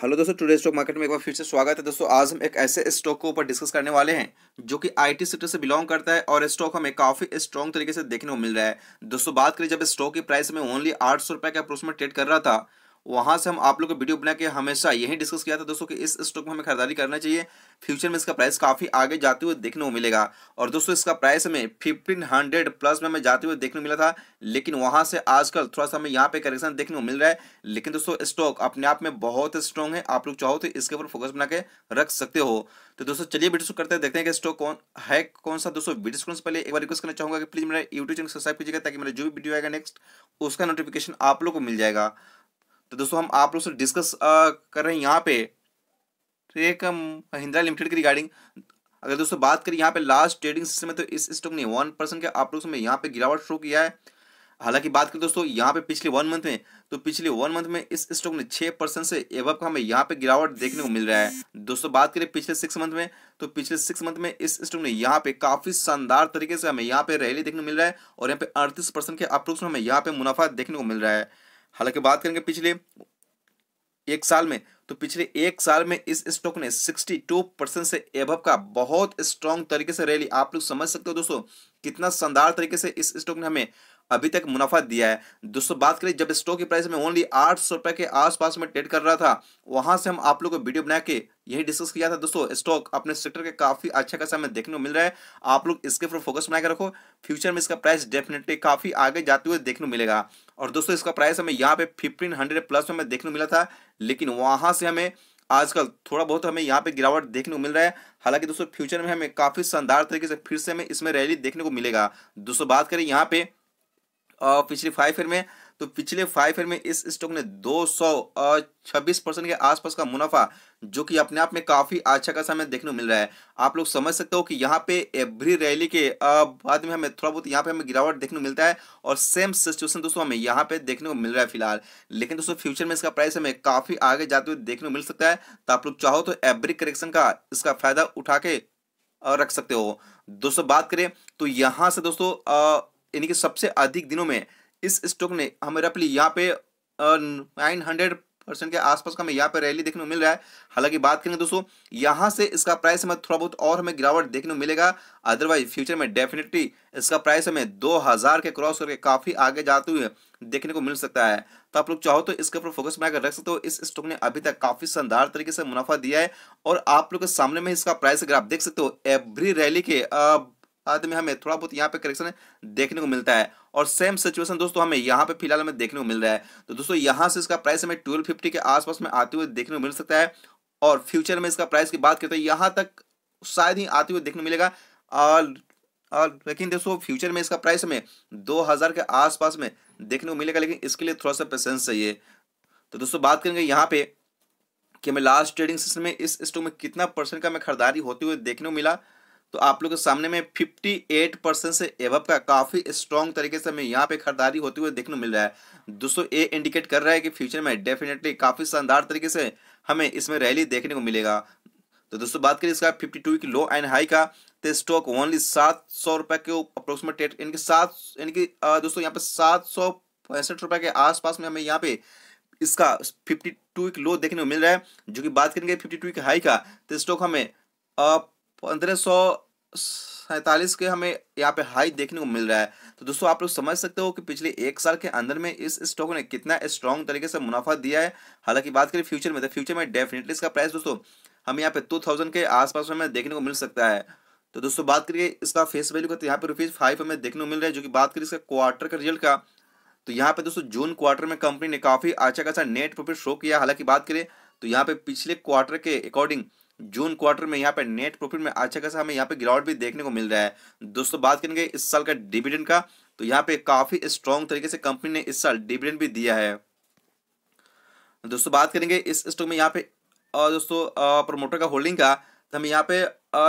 Hello दोस्तों today stock market में एक बार फिर से स्वागत है। दोस्तों, आज हम एक ऐसे स्टॉक के ऊपर डिस्कस करने वाले हैं, जो कि आईटी सेक्टर से बिलोंग करता है और स्टॉक हमें काफ़ी स्ट्रॉन्ग तरीके से देखने को मिल रहा है। दोस्तों, बात करें जब स्टॉक की प्राइस में ओनली आठ सौ रुपए के अप्रोक्समेट ट्रेड कर रहा था वहाँ से हम आप लोग को वीडियो बना के हमेशा यही डिस्कस किया था दोस्तों कि इस स्टॉक में हमें खरीदारी करना चाहिए। फ्यूचर में इसका प्राइस काफ़ी आगे जाते हुए देखने को मिलेगा। और दोस्तों, इसका प्राइस हमें फिफ्टीन हंड्रेड प्लस में हमें जाते हुए देखने को मिला था, लेकिन वहाँ से आजकल थोड़ा सा हमें यहाँ पे करेक्शन देखने को मिल रहा है। लेकिन दोस्तों स्टॉक अपने आप में बहुत स्ट्रॉन्ग है। आप लोग चाहो तो इसके ऊपर फोकस बना के रख सकते हो। तो दोस्तों, चलिए वीडियो करते हैं, देखते हैं कि स्टॉक कौन है कौन सा दोस्तों वीडियो से पहले एक बार रिक्वेस्ट करना चाहूँगा कि प्लीज़ मेरा यूट्यूब चैनल सब्सक्राइब कीजिएगा ताकि मेरा जो भी वीडियो आएगा नेक्स्ट उसका नोटिफिकेशन आप लोग को मिल जाएगा। तो दोस्तों हम आप लोग से डिस्कस कर रहे हैं यहाँ पे। तो एक महिंद्रा लिमिटेड की रिगार्डिंग अगर दोस्तों बात करें यहाँ पे लास्ट ट्रेडिंग सिस्टम में तो इस स्टॉक ने वन परसेंट के आप लोग में यहाँ पे गिरावट शो किया है। हालाँकि बात करें दोस्तों, यहाँ पे पिछले वन मंथ में तो पिछले वन मंथ में इस स्टॉक ने छह परसेंट से एवब का हमें यहाँ पे गिरावट देखने को मिल रहा है। दोस्तों बात करें पिछले सिक्स मंथ में तो पिछले सिक्स मंथ में इस स्टॉक ने यहाँ पे काफ़ी शानदार तरीके से हमें यहाँ पे रैली देखने को मिल रहा है और यहाँ पे अड़तीस परसेंट के अप्रोक्स हमें यहाँ पे मुनाफा देखने को मिल रहा है। हालाँकि बात करेंगे पिछले एक साल में तो पिछले एक साल में इस स्टॉक ने 62 परसेंट से एभव का बहुत स्ट्रॉन्ग तरीके से रैली आप लोग समझ सकते हो दोस्तों, कितना शानदार तरीके से इस स्टॉक ने हमें अभी तक मुनाफा दिया है। दोस्तों, बात करें जब स्टॉक की प्राइस में ओनली आठ सौ रुपए के आसपास में ट्रेड कर रहा था, वहाँ से हम आप लोग को वीडियो बना के यही डिस्कस किया था। दोस्तों स्टॉक अपने सेक्टर के काफ़ी अच्छा खासा हमें देखने को मिल रहा है। आप लोग इसके ऊपर फोकस बनाकर रखो। फ्यूचर में इसका प्राइस डेफिनेटली काफ़ी आगे जाते हुए देखने को मिलेगा। और दोस्तों, इसका प्राइस हमें यहाँ पे फिफ्टीन हंड्रेड प्लस में देखने को मिला था, लेकिन वहाँ से हमें आजकल थोड़ा बहुत हमें यहाँ पे गिरावट देखने को मिल रहा है। हालाँकि दोस्तों फ्यूचर में हमें काफ़ी शानदार तरीके से फिर से हमें इसमें रैली देखने को मिलेगा। दोस्तों, बात करें यहाँ पे पिछले फाइव ईयर में तो पिछले फाइव ईयर में इस स्टॉक ने दो सौ छब्बीस परसेंट के आसपास का मुनाफा, जो कि अपने आप में काफ़ी अच्छा खासा हमें देखने को मिल रहा है। आप लोग समझ सकते हो कि यहाँ पे एवरी रैली के बाद में हमें थोड़ा बहुत यहाँ पे हमें गिरावट देखने को मिलता है और सेम सिचुएशन दोस्तों हमें यहाँ पे देखने को मिल रहा है फ़िलहाल। लेकिन दोस्तों फ्यूचर में इसका प्राइस हमें काफ़ी आगे जाते हुए देखने को मिल सकता है तो आप लोग चाहो तो एवरी करेक्शन का इसका फ़ायदा उठा के रख सकते हो। दोस्तों बात करें तो यहाँ से दोस्तों यानी कि सबसे अधिक दिनों में इस स्टॉक ने हमें रफली यहाँ पे नाइन हंड्रेड परसेंट के आसपास का हमें यहाँ पे रैली देखने को मिल रहा है। हालाँकि बात करेंगे दोस्तों, यहाँ से इसका प्राइस हमें थोड़ा बहुत और हमें गिरावट देखने को मिलेगा। अदरवाइज़ फ्यूचर में डेफिनेटली इसका प्राइस हमें दो हज़ार के क्रॉस करके काफ़ी आगे जाते हुए देखने को मिल सकता है। तो आप लोग चाहो तो इसके ऊपर फोकस बनाकर रख सकते हो। इस स्टॉक ने अभी तक काफ़ी शानदार तरीके से मुनाफा दिया है और आप लोग के सामने में इसका प्राइस अगर आप देख सकते हो एवरी रैली के बाद में हमें थोड़ा बहुत यहाँ पे करेक्शन देखने को मिलता है। और सेम सिचुएशन दोस्तों हमें यहाँ पे फ़िलहाल हमें देखने को मिल रहा है। तो दोस्तों यहाँ से इसका प्राइस हमें ट्वेल्व फिफ्टी के आसपास में आते हुए देखने को मिल सकता है। और फ्यूचर में इसका प्राइस की बात करते हैं यहाँ तक शायद ही आते हुए देखने को मिलेगा। और और लेकिन दोस्तों फ्यूचर में इसका प्राइस हमें दो हज़ार के आसपास में देखने को मिलेगा, लेकिन इसके लिए थोड़ा सा पेशेंस चाहिए। तो दोस्तों बात करेंगे यहाँ पे कि हमें लास्ट ट्रेडिंग सिस्टम में इस स्टॉक में कितना परसेंट का हमें खरीदारी होते हुए देखने को मिला। तो आप लोग के सामने में 58 परसेंट से एवब का काफ़ी स्ट्रॉन्ग तरीके से हमें यहाँ पे खरीदारी होते हुए देखने मिल रहा है। दोस्तों, ये इंडिकेट कर रहा है कि फ्यूचर में डेफिनेटली काफ़ी शानदार तरीके से हमें इसमें रैली देखने को मिलेगा। तो दोस्तों, बात करें इसका फिफ्टी टू की लो एंड हाई का तो स्टॉक ओनली सात सौ रुपए के अप्रोक्सीमेट रेट यानी कि सात, यानी कि दोस्तों, यहाँ पे सात सौ पैंसठ रुपए के आसपास में हमें यहाँ पे इसका फिफ्टी टू वीक लो देखने को मिल रहा है। जो कि बात करेंगे फिफ्टी टू वीक हाई का तो स्टॉक हमें पंद्रह सौ सैतालीस के हमें यहाँ पे हाई देखने को मिल रहा है। तो दोस्तों, आप लोग समझ सकते हो कि पिछले एक साल के अंदर में इस स्टॉक ने कितना स्ट्रॉन्ग तरीके से मुनाफा दिया है। हालाँकि बात करें फ्यूचर में तो फ्यूचर में डेफिनेटली इसका प्राइस दोस्तों, हमें यहाँ पे टू थाउज़ेंड के आसपास में देखने को मिल सकता है। तो दोस्तों, बात करिए इसका फेस वैल्यू का तो यहाँ पे रुपीज़ फाइव हमें देखने को मिल रहा है, जो कि बात करिए इसका क्वार्टर का रिज़ल्ट का। तो यहाँ पे दोस्तों, जून क्वार्टर में कंपनी ने काफ़ी अच्छा खासा नेट प्रॉफिट शो किया। हालाँकि बात करें तो यहाँ पे पिछले क्वार्टर के अकॉर्डिंग जून क्वार्टर में यहाँ पे नेट प्रॉफिट में अच्छा खासा हमें यहाँ पे गिरावट भी देखने को मिल रहा है। दोस्तों, बात करेंगे इस साल का डिविडेंड का तो यहाँ पे काफ़ी स्ट्रॉन्ग तरीके से कंपनी ने इस साल डिविडेंड भी दिया है। दोस्तों, बात करेंगे इस स्टॉक में यहाँ पे दोस्तों प्रमोटर का होल्डिंग का तो हमें यहाँ पे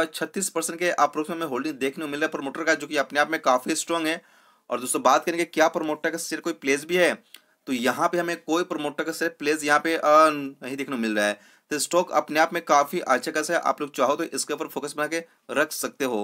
छत्तीस परसेंट के अप्रोक्स में होल्डिंग देखने को मिल रहा है प्रमोटर का, जो कि अपने आप में काफ़ी स्ट्रॉन्ग है। और दोस्तों, बात करेंगे क्या प्रमोटर का शेयर कोई प्लेस भी है तो यहाँ पे हमें कोई प्रमोटर का शेयर प्लेस यहाँ पे नहीं देखने को मिल रहा है। तो स्टॉक अपने आप में काफ़ी अच्छा खासा है आप लोग चाहो तो इसके ऊपर फोकस बना के रख सकते हो।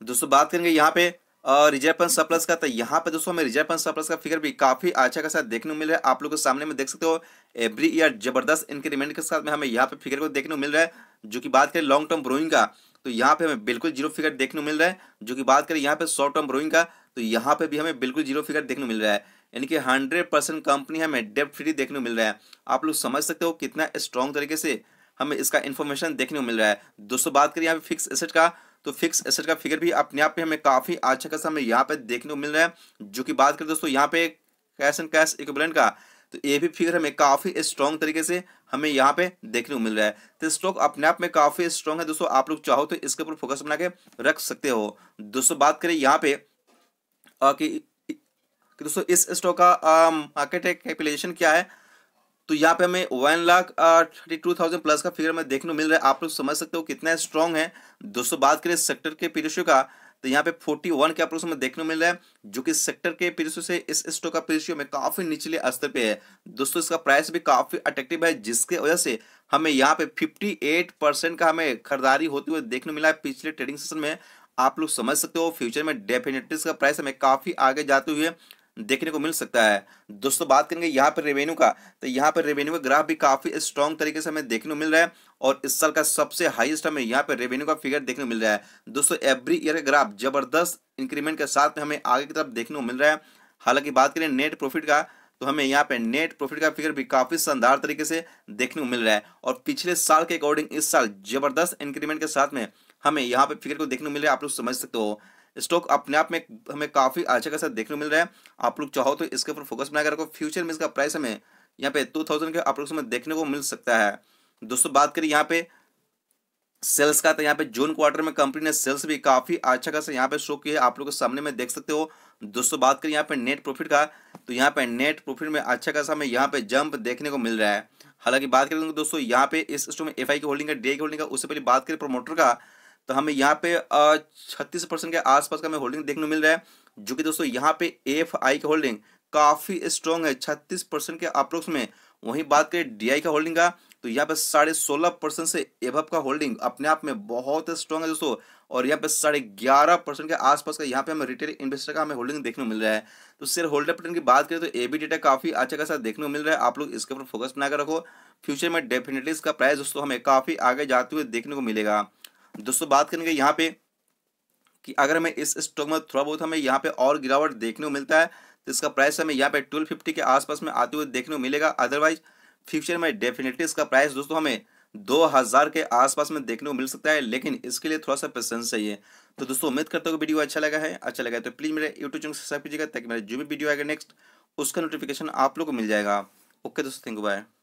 दोस्तों, बात करेंगे यहाँ पे रिज़र्व सरप्लस का। तो यहाँ पे दोस्तों हमें रिज़र्व सरप्लस का फिगर भी काफ़ी अच्छा खासा देखने को मिल रहा है। आप लोग के सामने में देख सकते हो एवरी ईयर ज़बरदस्त इंक्रीमेंट के साथ में हमें यहाँ पे फिगर को देखने को मिल रहा है, जो कि बात करें लॉन्ग टर्म ब्रोइंग का। तो यहाँ पे हमें बिल्कुल ज़ीरो फिगर देखने को मिल रहा है, जो कि बात करें यहाँ पे शॉर्ट टर्म ब्रोइंग का। तो यहाँ पे भी हमें बिल्कुल ज़ीरो फिगर देखने को मिल रहा है। यानी कि हंड्रेड परसेंट कंपनी हमें डेप्ट फ्री देखने को मिल रहा है। आप लोग समझ सकते हो कितना स्ट्रॉन्ग तरीके से हमें इसका इन्फॉर्मेशन देखने को मिल रहा है। दोस्तों, बात करें यहाँ पे फिक्स एसेट का। तो फिक्स एसेट का फिगर भी अपने आप में हमें काफ़ी अच्छा खासा हमें यहाँ पे देखने को मिल रहा है। जो कि बात करें दोस्तों, यहाँ पे कैश एंड कैश इक्विवेलेंट का तो ये भी फिगर हमें काफ़ी स्ट्रॉन्ग तरीके से हमें यहाँ पे देखने को मिल रहा है। तो स्टॉक अपने आप में काफ़ी स्ट्रॉन्ग है दोस्तों। आप लोग चाहो तो इसके ऊपर फोकस बना के रख सकते हो। दोस्तों, बात करें यहाँ पे कि दोस्तों, इस स्टॉक का मार्केट कैपिटलाइजेशन क्या है? तो यहाँ पे हमें one lakh thirty two thousand plus का फिगर में देखने को मिल रहा है। आप लोग समझ सकते हो कितना स्ट्रॉन्ग है। दोस्तों, बात करें सेक्टर के पीरियो का तो यहाँ पे 41 के अप्रोच में देखने को मिल रहा है, जो कि सेक्टर के पीरियो से इस स्टॉक का पीरियो में काफ़ी निचले स्तर पे है। दोस्तों, इसका प्राइस भी काफ़ी अट्रैक्टिव है, जिसके वजह से हमें यहाँ पे 58 परसेंट का हमें खरीदारी होते हुए देखने मिला है पिछले ट्रेडिंग सेशन में। आप लोग समझ सकते हो फ्यूचर में डेफिनेटली इसका प्राइस हमें काफ़ी आगे जाते हुए देखने को मिल सकता है। दोस्तों, बात करेंगे यहाँ पर रेवेन्यू का। तो यहाँ पर रेवेन्यू का ग्राफ भी काफ़ी स्ट्रॉन्ग तरीके से हमें देखने को मिल रहा है और इस साल का सबसे हाईएस्ट हमें यहाँ पर रेवेन्यू का फिगर देखने को मिल रहा है। दोस्तों एवरी ईयर का ग्राफ ज़बरदस्त इंक्रीमेंट के साथ में हमें आगे की तरफ़ देखने को मिल रहा है। हालाँकि बात करें नेट प्रॉफिट का तो हमें यहाँ पे नेट प्रॉफिट का फिगर भी काफ़ी शानदार तरीके से देखने को मिल रहा है और पिछले साल के अकॉर्डिंग इस साल ज़बरदस्त इंक्रीमेंट के साथ में हमें यहाँ पे फिगर को देखने को मिल रहा है। आप लोग समझ सकते हो। स्टॉक अपने आप में हमें काफ़ी अच्छा खासा देखने को मिल रहा है। आप लोग चाहो तो इसके ऊपर फोकस बनाकर रखो। फ्यूचर में इसका प्राइस हमें यहाँ पे टू थाउज़ेंड के अप्रोक्स में देखने को मिल सकता है। दोस्तों, बात करें यहाँ पे सेल्स का तो यहाँ पे जून क्वार्टर में कंपनी ने सेल्स भी काफ़ी अच्छा खासा यहाँ पे शो किया है। आप लोग सामने में देख सकते हो। दोस्तों, बात करें यहाँ पे नेट प्रॉफिट का तो यहाँ पे नेट प्रॉफिट में अच्छा खासा हमें यहाँ पे जंप देखने को मिल रहा है। हालाँकि बात करेंगे दोस्तों, यहाँ पे इस स्टॉक में एफ़ की होल्डिंग का डी की होल्डिंग का उससे पहले बात करें प्रोमोटर का तो हमें यहाँ पे छत्तीस परसेंट के आसपास का हमें होल्डिंग देखने को मिल रहा है, जो कि दोस्तों यहाँ पे एफ़ आई का होल्डिंग काफ़ी स्ट्रॉन्ग है, छत्तीस परसेंट के अप्रोक्स में। वहीं बात करें डी आई का होल्डिंग का तो यहाँ पे साढ़े सोलह परसेंट से एभव का होल्डिंग अपने आप में बहुत स्ट्रॉन्ग है दोस्तों। और यहाँ पे साढ़े ग्यारह परसेंट के आसपास का यहाँ पे हमें रिटेल इन्वेस्टर का हमें होल्डिंग देखने को मिल रहा है। तो शेयर होल्डर पैटर्न की बात करें तो ए बी डेटा काफ़ी अच्छा खासा देखने को मिल रहा है। आप लोग इसके ऊपर फोकस बनाकर रखो। फ्यूचर में डेफिनेटली इसका प्राइस दोस्तों हमें काफ़ी आगे जाते हुए देखने को मिलेगा। दोस्तों, बात करेंगे यहाँ पे कि अगर हमें इस स्टॉक में थोड़ा बहुत हमें यहाँ पे और गिरावट देखने को मिलता है तो इसका प्राइस हमें यहाँ पे ट्वेल्व फिफ्टी के आसपास में आते हुए देखने को मिलेगा। अदरवाइज़ फ्यूचर में डेफिनेटली इसका प्राइस दोस्तों हमें दो हज़ार के आसपास में देखने को मिल सकता है, लेकिन इसके लिए थोड़ा सा पेशेंस चाहिए। तो दोस्तों, उम्मीद करता हूँ वीडियो अच्छा लगा है। अच्छा लगा है तो प्लीज़ मेरे यूट्यूब चैनल सब्सक्राइब कीजिएगा ताकि मेरा जो भी वीडियो आएगा नेक्स्ट उसका नोटिफिकेशन आप लोग को मिल जाएगा। ओके दोस्तों थैंक यू बाय